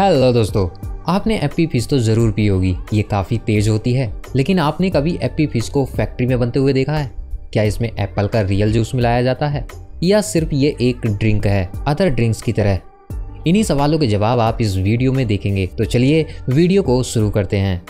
Hello दोस्तों। आपने एप्पी fish तो ज़रूर पी होगी। ये काफ़ी तेज़ होती है। लेकिन आपने कभी एप्पी फ़िश को फैक्ट्री में बनते हुए देखा है? क्या इसमें एप्पल का रियल जूस मिलाया जाता है? या सिर्फ़ ये एक ड्रिंक है अदर ड्रिंक्स की तरह? इन्हीं सवालों के जवाब आप इस वीडियो में देखेंगे। तो चलिए वीडियो को शुरू करते हैं।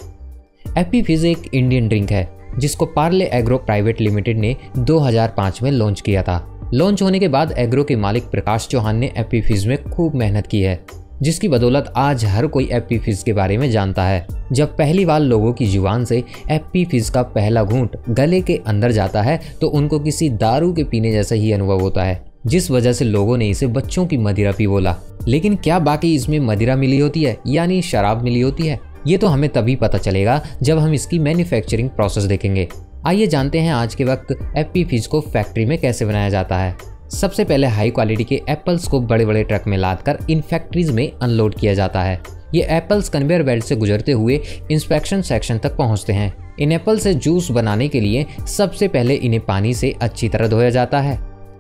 एप्पी फिज एक इंडियन ड्रिंक है, जिसको पार्ले एग्रो प्राइवेट लिमिटेड ने 2005 में लॉन्च किया था। लॉन्च होने के बाद एग्रो के मालिक प्रकाश चौहान ने एप्पी फिज में खूब मेहनत की है। जिसकी बदौलत आज हर कोई एप्पी फिज के बारे में जानता है। जब पहली बार लोगों की ज़ुबान से एप्पी फिज का पहला घूंट गले के अंदर जाता है तो उनको किसी दारू के पीने जैसा ही अनुभव होता है, जिस वजह से लोगों ने इसे बच्चों की मदिरा पी बोला। लेकिन क्या बाकी इसमें मदिरा मिली होती है, यानी शराब मिली होती है? ये तो हमें तभी पता चलेगा जब हम इसकी मैन्युफैक्चरिंग प्रोसेस देखेंगे। आइए जानते हैं आज के वक्त एप्पी फिज को फैक्ट्री में कैसे बनाया जाता है। सबसे पहले हाई क्वालिटी के एप्पल्स को बड़े बड़े ट्रक में लादकर इन फैक्ट्रीज में अनलोड किया जाता है। ये एप्पल्स कन्वेयर बेल्ट से गुजरते हुए इंस्पेक्शन सेक्शन तक पहुँचते हैं। इन एप्पल से जूस बनाने के लिए सबसे पहले इन्हें पानी से अच्छी तरह धोया जाता है।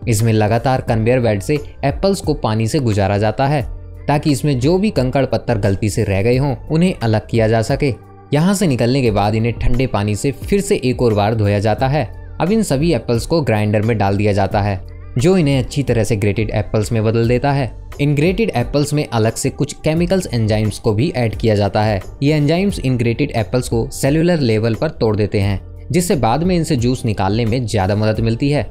इसमें लगातार कन्वेयर बेल्ट से एप्पल्स को पानी से गुजारा जाता है, ताकि इसमें जो भी कंकड़ पत्थर गलती से रह गए हों, उन्हें अलग किया जा सके। यहाँ से निकलने के बाद इन्हें ठंडे पानी से फिर से एक और बार धोया जाता है। अब इन सभी एप्पल्स को ग्राइंडर में डाल दिया जाता है। जो इन्हें अच्छी तरह से ग्रेटेड एप्पल्स में बदल देता है। इन ग्रेटेड एप्पल्स में अलग से कुछ केमिकल्स एंजाइम्स को भी ऐड किया जाता है। ये एंजाइम्स इन ग्रेटेड एप्पल्स को सेलुलर लेवल पर तोड़ देते हैं, जिससे बाद में इनसे जूस निकालने में ज़्यादा मदद मिलती है।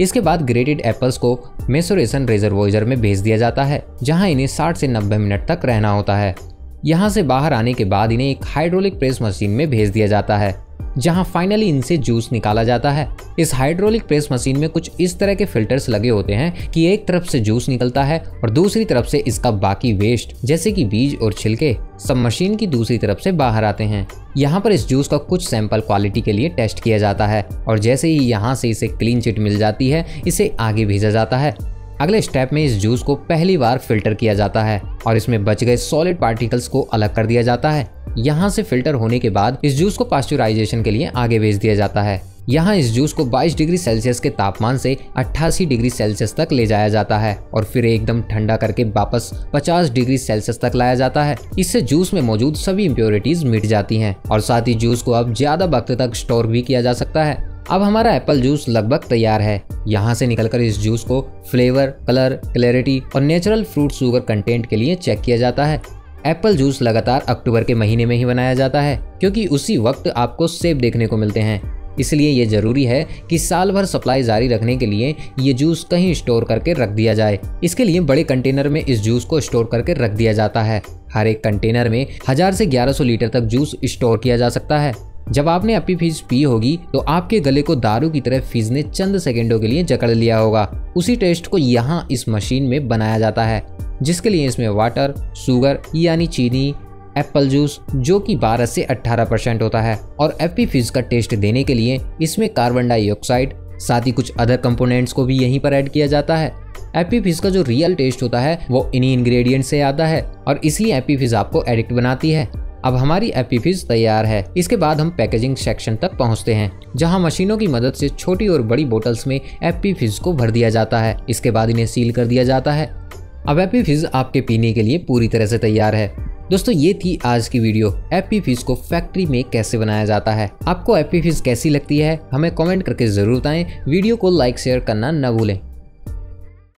इसके बाद ग्रेटेड एप्पल्स को मेसोरेशन रेजरवोइजर में भेज दिया जाता है, जहाँ इन्हें 60 से 90 मिनट तक रहना होता है। यहाँ से बाहर आने के बाद इन्हें एक हाइड्रोलिक प्रेस मशीन में भेज दिया जाता है। जहाँ फाइनली इनसे जूस निकाला जाता है। इस हाइड्रोलिक प्रेस मशीन में कुछ इस तरह के फिल्टर्स लगे होते हैं कि एक तरफ़ से जूस निकलता है और दूसरी तरफ़ से इसका बाकी वेस्ट जैसे कि बीज और छिलके, सब मशीन की दूसरी तरफ़ से बाहर आते हैं। यहाँ पर इस जूस का कुछ सैंपल क्वालिटी के लिए टेस्ट किया जाता है और जैसे ही यहाँ से इसे क्लीन चिट मिल जाती है, इसे आगे भेजा जाता है। अगले स्टेप में इस जूस को पहली बार फ़िल्टर किया जाता है और इसमें बच गए सॉलिड पार्टिकल्स को अलग कर दिया जाता है। यहाँ से फ़िल्टर होने के बाद इस जूस को पास्चुराइजेशन के लिए आगे भेज दिया जाता है। यहाँ इस जूस को 22 डिग्री सेल्सियस के तापमान से 88 डिग्री सेल्सियस तक ले जाया जाता है और फिर एकदम ठंडा करके वापस 50 डिग्री सेल्सियस तक लाया जाता है। इससे जूस में मौजूद सभी इम्प्योरिटीज मिट जाती हैं और साथ ही जूस को अब ज़्यादा वक्त तक स्टोर भी किया जा सकता है। अब हमारा एप्पल जूस लगभग तैयार है। यहाँ से निकलकर इस जूस को फ्लेवर कलर क्लैरिटी और नेचुरल फ्रूट शुगर कंटेंट के लिए चेक किया जाता है। एप्पल जूस लगातार अक्टूबर के महीने में ही बनाया जाता है, क्योंकि उसी वक्त आपको सेब देखने को मिलते हैं। इसलिए ये ज़रूरी है कि साल भर सप्लाई जारी रखने के लिए ये जूस कहीं स्टोर करके रख दिया जाए। इसके लिए बड़े कंटेनर में इस जूस को स्टोर करके रख दिया जाता है। हर एक कंटेनर में हज़ार से 1100 लीटर तक जूस स्टोर किया जा सकता है। जब आपने अपनी फ़ीस पी होगी तो आपके गले को दारू की तरह फ़ीस ने चंद सेकेंडों के लिए जकड़ लिया होगा। उसी टेस्ट को यहाँ इस मशीन में बनाया जाता है। जिसके लिए इसमें वाटर शुगर यानी चीनी एप्पल जूस जो कि 12 से 18 परसेंट होता है, और एप्पी फिज का टेस्ट देने के लिए इसमें कार्बन डाइऑक्साइड साथ ही कुछ अदर कंपोनेंट्स को भी यहीं पर ऐड किया जाता है। एप्पी फिज का जो रियल टेस्ट होता है, वो इन्हीं इंग्रेडिएंट से आता है, और इसलिए एप्पी फिज आपको एडिक्ट बनाती है। अब हमारी एप्पी फिज तैयार है। इसके बाद हम पैकेजिंग सेक्शन तक पहुँचते हैं, जहाँ मशीनों की मदद से छोटी और बड़ी बोटल्स में एप्पी फिज को भर दिया जाता है। इसके बाद इन्हें सील कर दिया जाता है। अब एप्पी फिज आपके पीने के लिए पूरी तरह से तैयार है। दोस्तों, ये थी आज की वीडियो। एप्पी फिज को फैक्ट्री में कैसे बनाया जाता है? आपको एप्पी फिज कैसी लगती है? हमें कमेंट करके ज़रूर बताएँ। वीडियो को लाइक शेयर करना न भूलें।